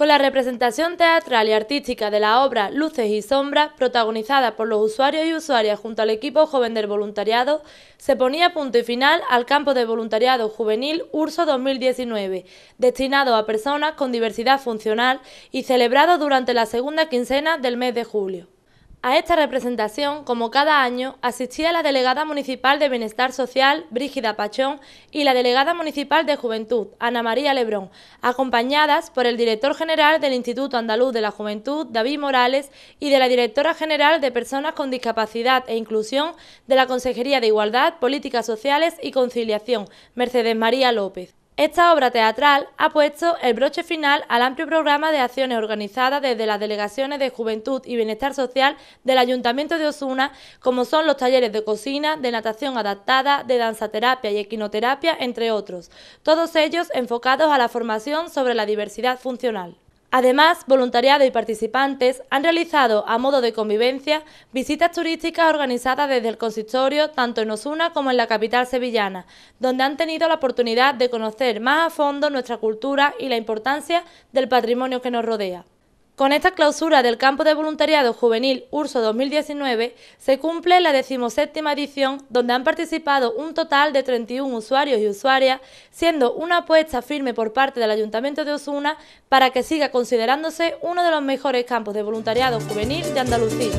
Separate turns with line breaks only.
con la representación teatral y artística de la obra Luces y Sombras, protagonizada por los usuarios y usuarias junto al equipo joven del voluntariado, se ponía punto y final al campo de voluntariado juvenil Urso 2019, destinado a personas con diversidad funcional y celebrado durante la segunda quincena del mes de julio. A esta representación, como cada año, asistía la delegada municipal de Bienestar Social, Brígida Pachón, y la delegada municipal de Juventud, Ana María Lebrón, acompañadas por el director general del Instituto Andaluz de la Juventud, David Morales, y de la directora general de Personas con Discapacidad e Inclusión de la Consejería de Igualdad, Políticas Sociales y Conciliación, Mercedes María López. Esta obra teatral ha puesto el broche final al amplio programa de acciones organizadas desde las delegaciones de Juventud y Bienestar Social del Ayuntamiento de Osuna, como son los talleres de cocina, de natación adaptada, de danzaterapia y equinoterapia, entre otros, todos ellos enfocados a la formación sobre la diversidad funcional. Además, voluntariado y participantes han realizado, a modo de convivencia, visitas turísticas organizadas desde el consistorio tanto en Osuna como en la capital sevillana, donde han tenido la oportunidad de conocer más a fondo nuestra cultura y la importancia del patrimonio que nos rodea. Con esta clausura del campo de voluntariado juvenil Urso 2019 se cumple la decimoséptima edición donde han participado un total de 31 usuarios y usuarias, siendo una apuesta firme por parte del Ayuntamiento de Osuna para que siga considerándose uno de los mejores campos de voluntariado juvenil de Andalucía.